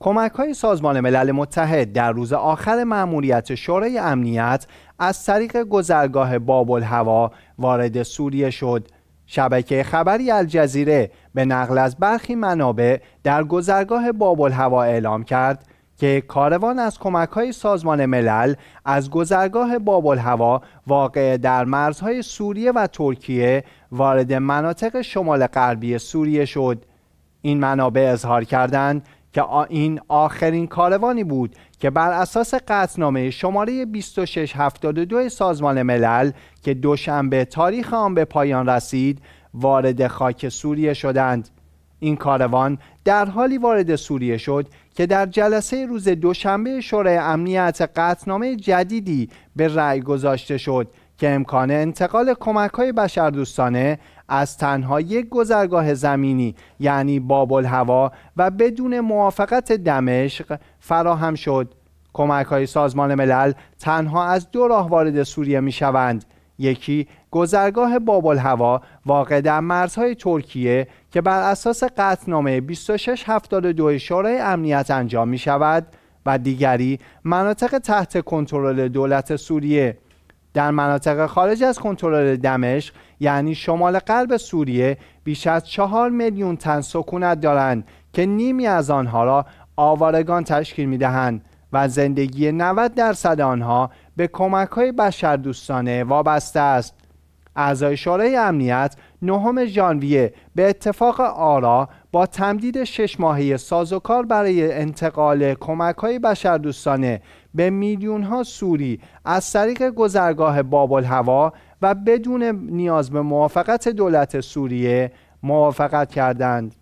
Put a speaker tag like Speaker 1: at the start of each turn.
Speaker 1: کمک های سازمان ملل متحد در روز آخر مأموریت شورای امنیت از طریق گذرگاه بابل هوا وارد سوریه شد. شبکه خبری الجزیره به نقل از برخی منابع در گذرگاه بابل هوا اعلام کرد که کاروان از کمک های سازمان ملل از گذرگاه بابل هوا واقع در مرزهای سوریه و ترکیه وارد مناطق شمال غربی سوریه شد. این منابع اظهار کردند که این آخرین کاروانی بود که بر اساس قطنامه شماره 2672 سازمان ملل که دوشنبه تاریخ آن به پایان رسید وارد خاک سوریه شدند. این کاروان در حالی وارد سوریه شد که در جلسه روز دوشنبه شورای امنیت قطنامه جدیدی به رأی گذاشته شد که امکان انتقال کمک های بشردوستانه از تنها یک گذرگاه زمینی یعنی بابل هوا و بدون موافقت دمشق فراهم شد. کمک های سازمان ملل تنها از دو راه وارد سوریه می شوند یکی گذرگاه بابل هوا واقع در مرزهای ترکیه که بر اساس قطنامه 2672 شورای امنیت انجام می شود و دیگری مناطق تحت کنترل دولت سوریه. در مناطق خارج از کنترل دمشق یعنی شمال غرب سوریه بیش از چهار میلیون تن سکونت دارند که نیمی از آنها را آوارگان تشکیل می دهند و زندگی 90 درصد آنها به کمک های بشردوستانه وابسته است. اعضای شورای امنیت نهم ژانویه به اتفاق آرا با تمدید شش ماهه سازوکار برای انتقال کمک های بشردوستانه به میلیون ها سوری از طریق گذرگاه بابل هوا و بدون نیاز به موافقت دولت سوریه موافقت کردند.